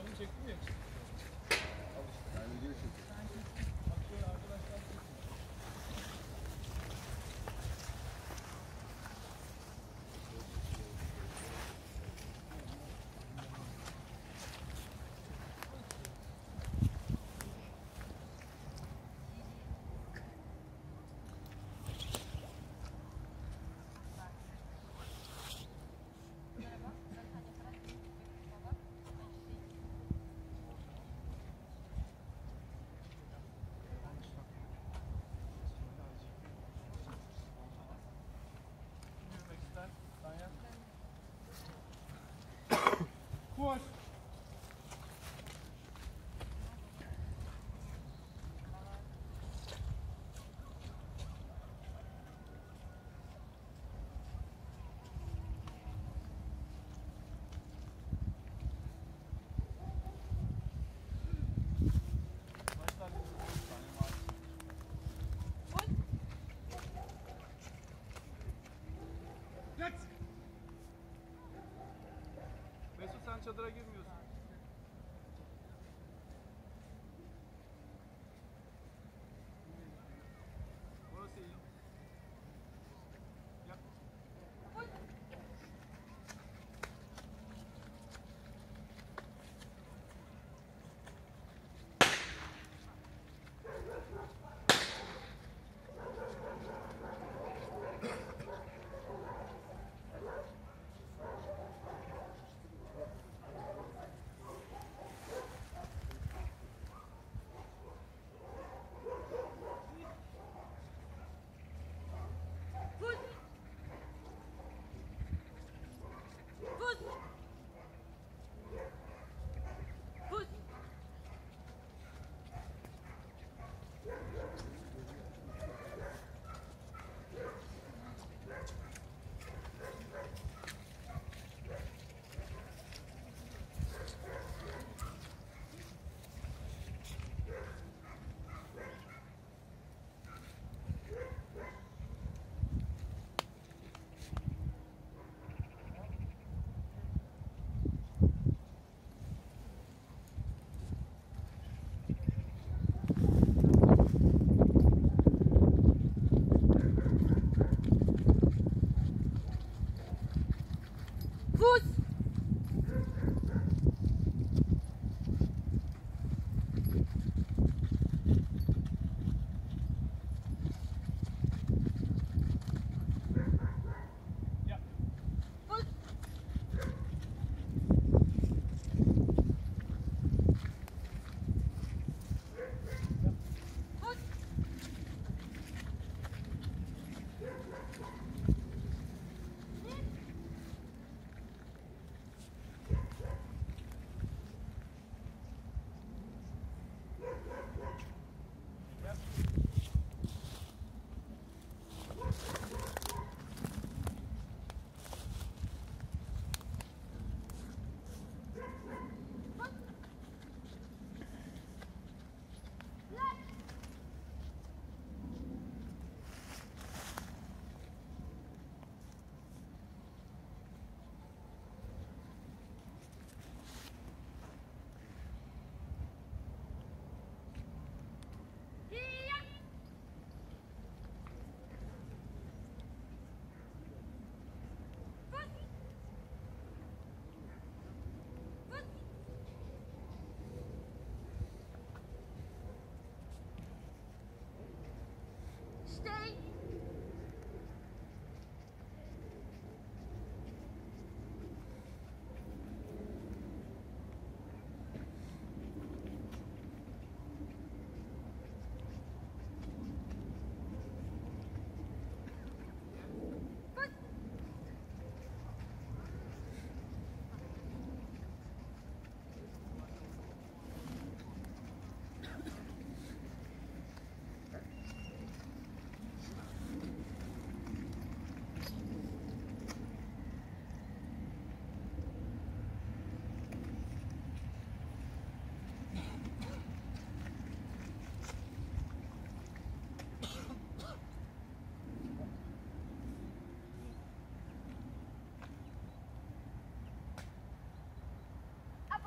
onu çektim ya. Al işte. Ben video çektim. Ben çadıra girmiyorum.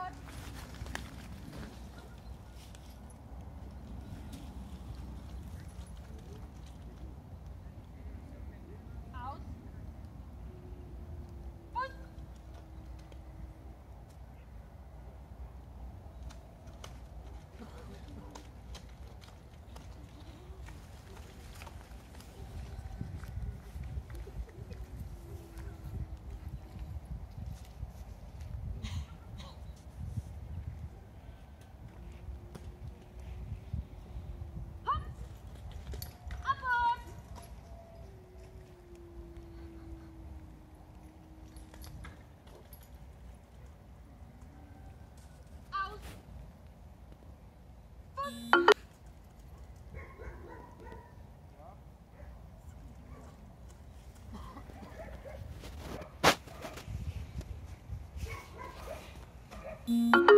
lot. Thank you.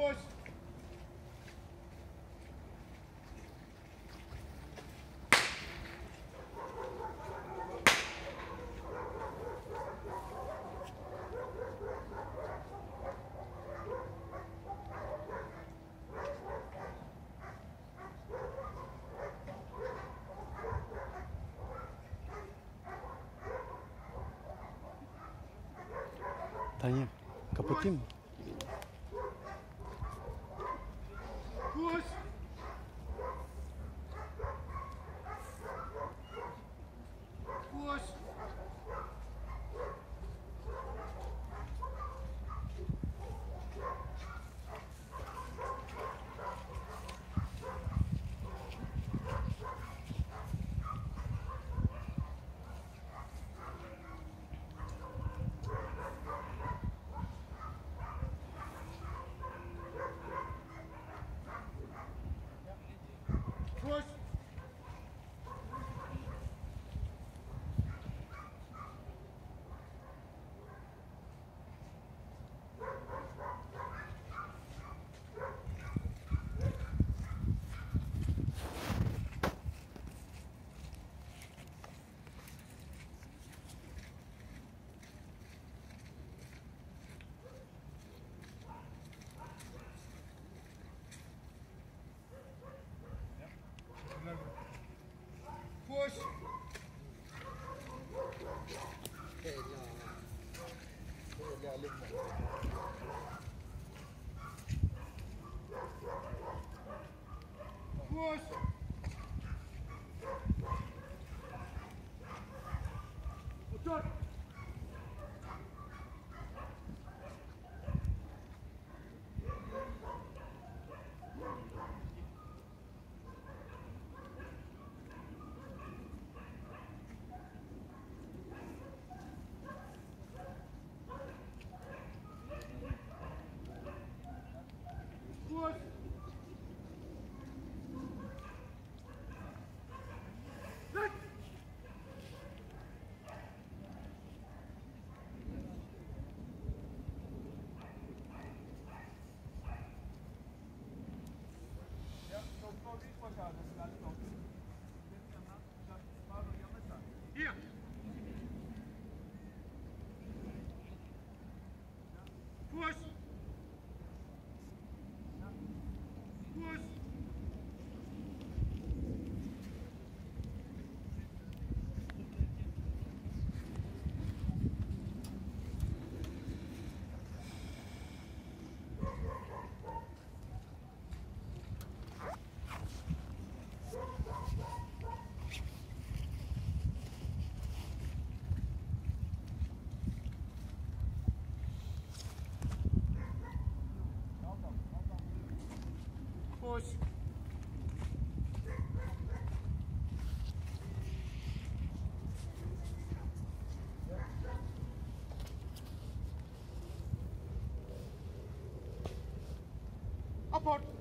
Гость! Таня, капотим. Good. Deus. Aporte.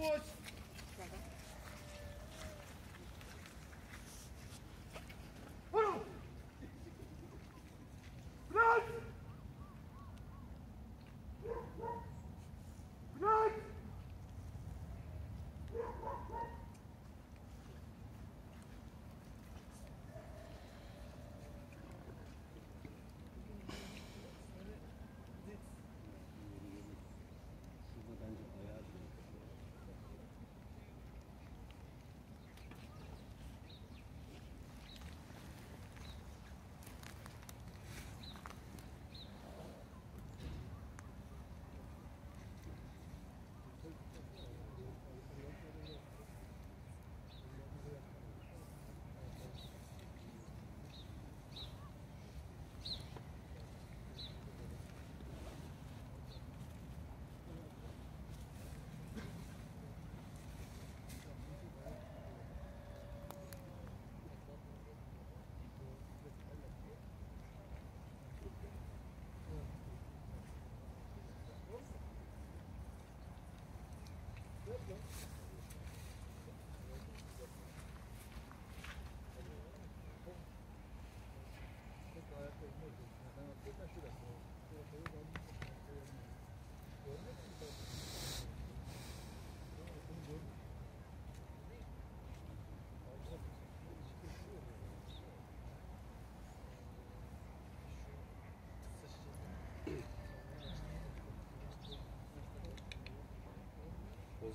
Господь!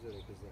Özel kızlar.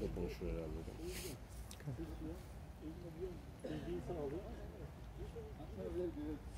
de konuşur herhalde. De.